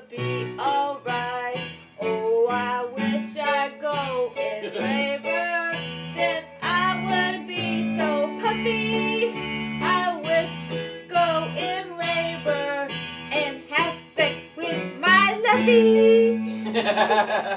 would be alright. Oh, I wish I'd go in labor, then I wouldn't be so puffy. I wish go in labor and have sex with my lovey.